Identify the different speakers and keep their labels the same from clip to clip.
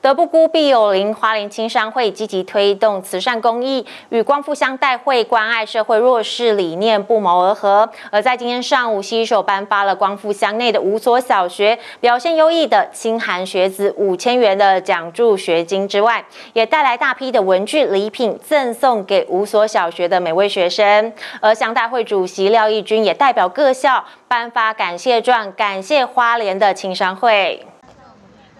Speaker 1: 德不孤必有邻，花莲青商会积极推动慈善公益，与光复乡代会关爱社会弱势理念不谋而合。而在今天上午，携手颁发了光复乡内的五所小学表现优异的清寒学子五千元的奖助学金之外，也带来大批的文具礼品赠送给五所小学的每位学生。而乡代会主席廖义军也代表各校颁发感谢状，感谢花莲的青商会。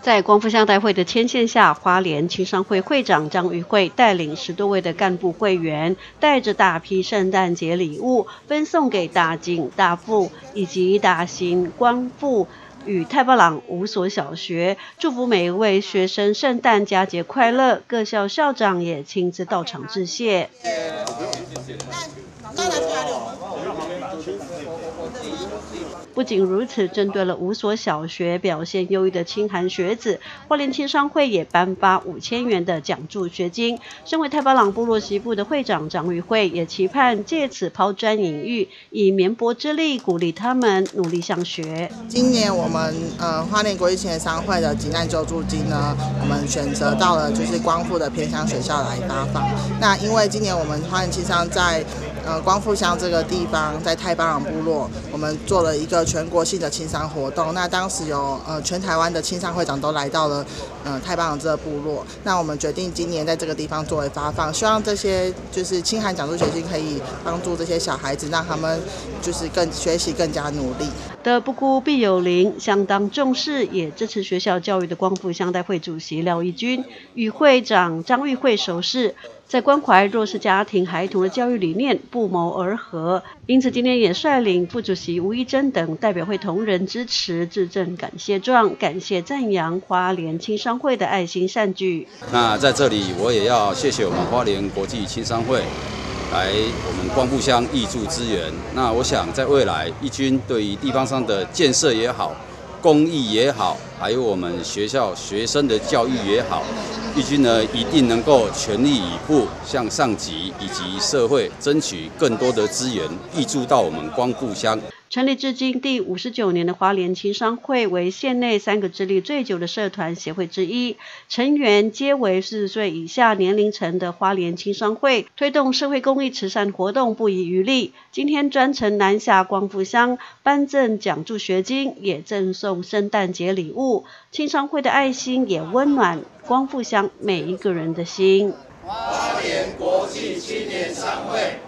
Speaker 2: 在光复乡代会的牵线下，花莲青商会会长张玉慧带领十多位的干部会员，带着大批圣诞节礼物分送给大景、大富以及大兴、光复与太巴朗五所小学，祝福每一位学生圣诞佳节快乐。各校校长也亲自到场致谢。不仅如此，针对了五所小学表现优异的清寒学子，花莲青商会也颁发五千元的奖助学金。身为太巴朗部落西部的会长张玉慧也期盼借此抛砖引玉，以绵薄之力鼓励他们努力向学。
Speaker 3: 今年我们呃花莲国际青年商会的急难救助金呢，我们选择到了就是光复的偏乡学校来发放。那因为今年我们花莲青商在呃，光复乡这个地方在太巴朗部落，我们做了一个全国性的青商活动。那当时有呃全台湾的青商会长都来到了呃太巴朗这个部落。那我们决定今年在这个地方作为发放，希望这些就是清寒奖助学金可以帮助这些小孩子，让他们就是更学习更加努力。
Speaker 2: 德不孤必有邻，相当重视也支持学校教育的光复乡代会主席廖义军与会长张玉慧首饰。在关怀弱势家庭孩童的教育理念不谋而合，因此今天也率领副主席吴一珍等代表会同仁支持致赠感谢状，感谢赞扬花莲青商会的爱心善举。
Speaker 4: 那在这里我也要谢谢我们花莲国际青商会来我们光复乡挹注资源。那我想在未来义军对于地方上的建设也好。公益也好，还有我们学校学生的教育也好，义军呢一定能够全力以赴，向上级以及社会争取更多的资源，挹注到我们光复乡。
Speaker 2: 成立至今第五十九年的花莲青商会为县内三个资历最久的社团协会之一，成员皆为四十岁以下年龄层的花莲青商会，推动社会公益慈善活动不遗余力。今天专程南下光复乡颁赠奖助学金，也赠送圣诞节礼物。青商会的爱心也温暖光复乡每一个人的心。
Speaker 5: 花莲国际青年商会。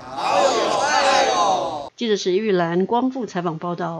Speaker 2: 记者石玉兰光复采访报道。